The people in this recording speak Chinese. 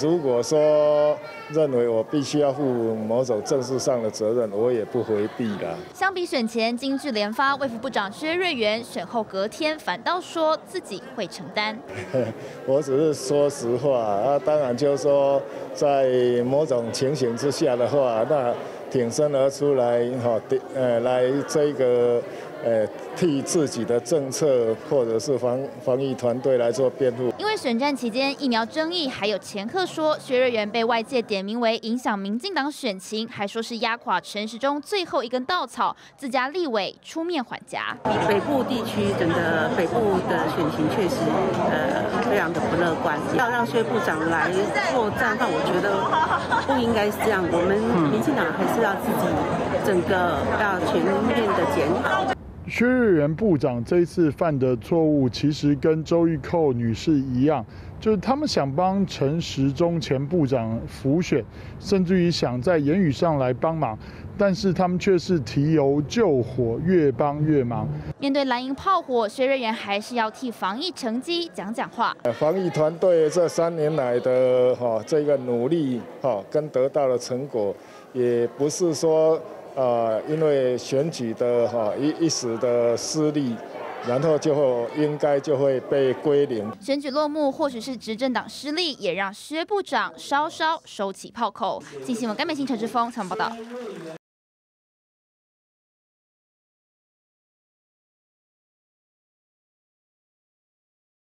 如果说认为我必须要负某种政治上的责任，我也不回避了。相比选前金句连发，卫副部长薛瑞元选后隔天反倒说自己会承担。我只是说实话啊，当然就是说在某种情形之下的话，那挺身而出来哈，呃，来这个。呃，替自己的政策或者是防防疫团队来做辩护。因为选战期间疫苗争议，还有前客说薛瑞元被外界点名为影响民进党选情，还说是压垮陈时中最后一根稻草，自家立委出面缓颊。北部地区整个北部的选情确实呃非常的不乐观，要让薛部长来作战，那我觉得不应该是这样。我们民进党还是要自己整个要全面的检讨。薛瑞元部长这一次犯的错误，其实跟周玉蔻女士一样，就是他们想帮陈时中前部长辅选，甚至于想在言语上来帮忙，但是他们却是提油救火，越帮越忙。面对蓝营炮火，薛瑞元还是要替防疫成绩讲讲话。防疫团队这三年来的哈这个努力哈，跟得到的成果，也不是说。呃，因为选举的哈一一时的失利，然后就会应该就会被归零。选举落幕，或许是执政党失利，也让薛部长稍稍收起炮口。新新闻，甘美新陈志峰采访报道。